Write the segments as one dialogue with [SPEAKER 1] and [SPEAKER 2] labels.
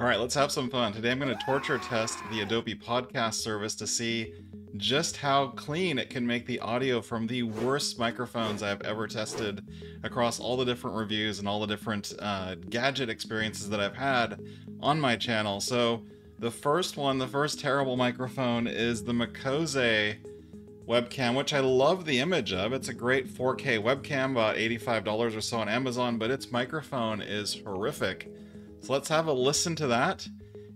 [SPEAKER 1] All right, let's have some fun. Today I'm going to torture test the Adobe Podcast service to see just how clean it can make the audio from the worst microphones I've ever tested across all the different reviews and all the different uh, gadget experiences that I've had on my channel. So the first one, the first terrible microphone is the MOKOSE webcam, which I love the image of. It's a great 4K webcam, about $85 or so on Amazon, but its microphone is horrific. So let's have a listen to that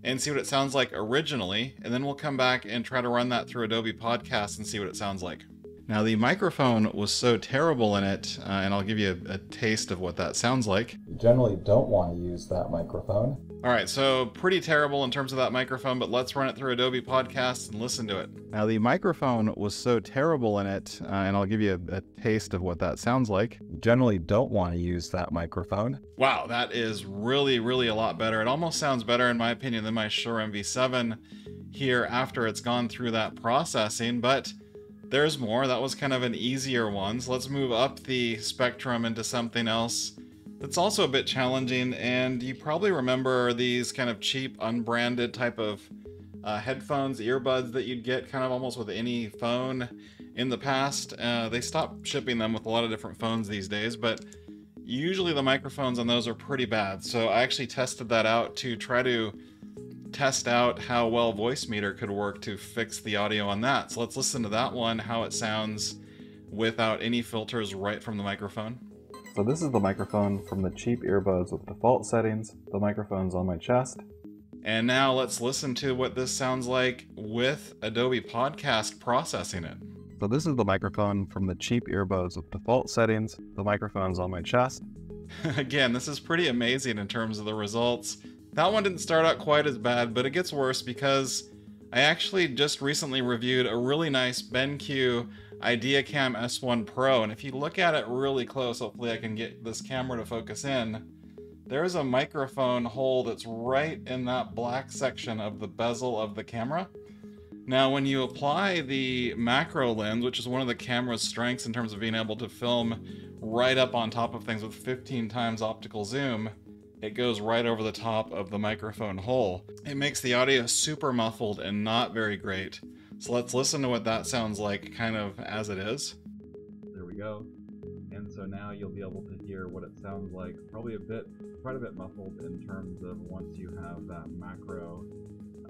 [SPEAKER 1] and see what it sounds like originally, and then we'll come back and try to run that through Adobe Podcast and see what it sounds like. Now, the microphone was so terrible in it, uh, and I'll give you a, a taste of what that sounds like.
[SPEAKER 2] You generally don't want to use that microphone.
[SPEAKER 1] All right, so pretty terrible in terms of that microphone, but let's run it through Adobe Podcast and listen to it. Now, the microphone was so terrible in it, uh, and I'll give you a, a, taste of what that sounds like.
[SPEAKER 2] You generally don't want to use that microphone.
[SPEAKER 1] Wow, that is really, really a lot better. It almost sounds better, in my opinion, than my Shure MV7 here after it's gone through that processing, but there's more. That was kind of an easier one. So let's move up the spectrum into something else that's also a bit challenging, and you probably remember these kind of cheap, unbranded type of uh, headphones, earbuds that you'd get kind of almost with any phone in the past. Uh, they stopped shipping them with a lot of different phones these days, but usually the microphones on those are pretty bad. So I actually tested that out to try to test out how well Voicemeeter could work to fix the audio on that. So let's listen to that one, how it sounds without any filters right from the microphone.
[SPEAKER 2] So this is the microphone from the cheap earbuds with default settings. The microphone's on my chest.
[SPEAKER 1] And now let's listen to what this sounds like with Adobe Podcast processing it.
[SPEAKER 2] So this is the microphone from the cheap earbuds with default settings. The microphone's on my chest.
[SPEAKER 1] Again, this is pretty amazing in terms of the results. That one didn't start out quite as bad, but it gets worse because I actually just recently reviewed a really nice BenQ IdeaCam S1 Pro, and if you look at it really close, hopefully I can get this camera to focus in, there's a microphone hole that's right in that black section of the bezel of the camera. Now, when you apply the macro lens, which is one of the camera's strengths in terms of being able to film right up on top of things with 15 times optical zoom, it goes right over the top of the microphone hole. It makes the audio super muffled and not very great. So let's listen to what that sounds like kind of as it is.
[SPEAKER 2] There we go. And so now you'll be able to hear what it sounds like, probably a bit, quite a bit muffled in terms of once you have that macro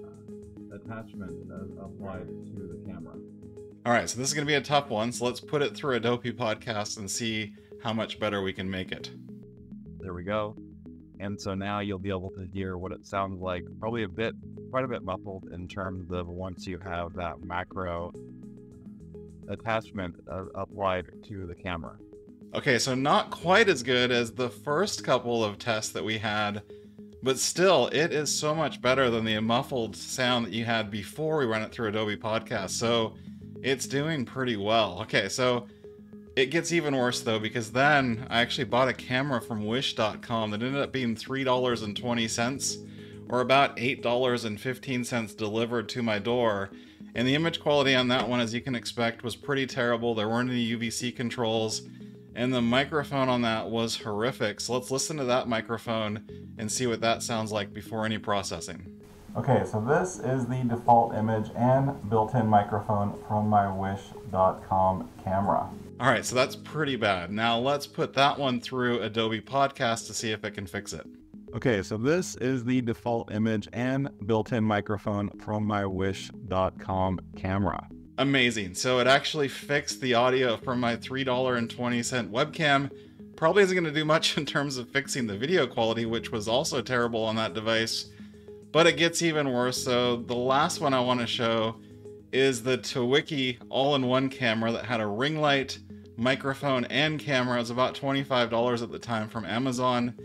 [SPEAKER 2] uh, attachment applied to the camera.
[SPEAKER 1] All right, so this is going to be a tough one. So let's put it through Adobe Podcast and see how much better we can make it.
[SPEAKER 2] There we go. And so now you'll be able to hear what it sounds like, probably a bit, quite a bit muffled in terms of once you have that macro attachment applied to the camera.
[SPEAKER 1] Okay, so not quite as good as the first couple of tests that we had, but still, it is so much better than the muffled sound that you had before we ran it through Adobe Podcast. So it's doing pretty well. Okay, so it gets even worse though because then I actually bought a camera from wish.com that ended up being $3.20 or about $8.15 delivered to my door. And the image quality on that one, as you can expect, was pretty terrible. There weren't any UVC controls, and the microphone on that was horrific. So let's listen to that microphone and see what that sounds like before any processing.
[SPEAKER 2] Okay, so this is the default image and built-in microphone from my wish.com camera.
[SPEAKER 1] All right, so that's pretty bad. Now let's put that one through Adobe Podcast to see if it can fix it.
[SPEAKER 2] Okay, so this is the default image and built-in microphone from my wish.com camera.
[SPEAKER 1] Amazing. So it actually fixed the audio from my $3.20 webcam. Probably isn't going to do much in terms of fixing the video quality, which was also terrible on that device. But it gets even worse. So the last one I want to show is the Tewiky all-in-one camera that had a ring light, microphone, and camera. It was about $25 at the time from Amazon.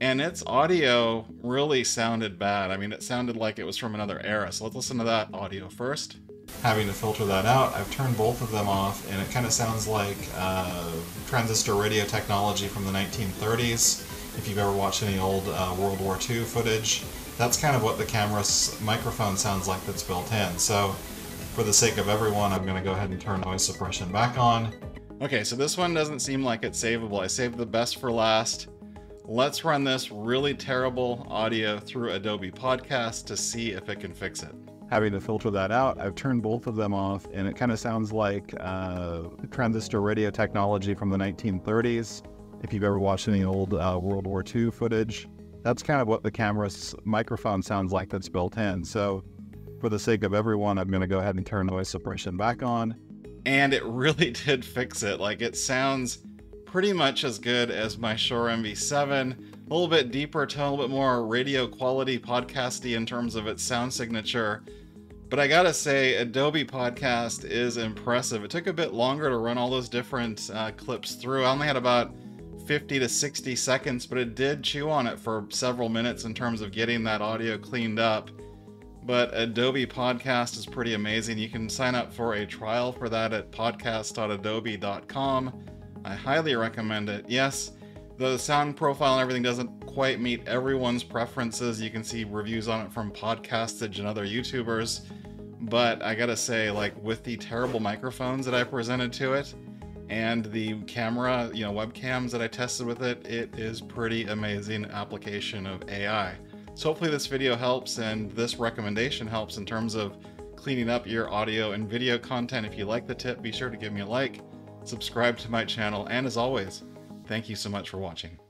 [SPEAKER 1] And its audio really sounded bad. I mean, it sounded like it was from another era. So let's listen to that audio first. Having to filter that out, I've turned both of them off, and it kind of sounds like uh, transistor radio technology from the 1930s. If you've ever watched any old uh, World War II footage, that's kind of what the camera's microphone sounds like that's built in. So for the sake of everyone, I'm going to go ahead and turn noise suppression back on. Okay, so this one doesn't seem like it's savable. I saved the best for last. Let's run this really terrible audio through Adobe Podcast to see if it can fix it.
[SPEAKER 2] Having to filter that out, I've turned both of them off, and it kind of sounds like uh, transistor radio technology from the 1930s. If you've ever watched any old uh, World War II footage, that's kind of what the camera's microphone sounds like that's built in. So, for the sake of everyone, I'm going to go ahead and turn noise suppression back on.
[SPEAKER 1] And it really did fix it. Like, it sounds pretty much as good as my Shure MV7. A little bit deeper tone, a little bit more radio quality podcasty in terms of its sound signature. But I gotta say, Adobe Podcast is impressive. It took a bit longer to run all those different uh, clips through. I only had about 50 to 60 seconds, but it did chew on it for several minutes in terms of getting that audio cleaned up. But Adobe Podcast is pretty amazing. You can sign up for a trial for that at podcast.adobe.com. I highly recommend it. Yes, the sound profile and everything doesn't quite meet everyone's preferences. You can see reviews on it from Podcastage and other YouTubers. But I gotta say, like, with the terrible microphones that I presented to it, and the camera, you know, webcams that I tested with it, it is pretty amazing application of AI. So hopefully this video helps and this recommendation helps in terms of cleaning up your audio and video content. If you like the tip, be sure to give me a like, subscribe to my channel, and as always, thank you so much for watching.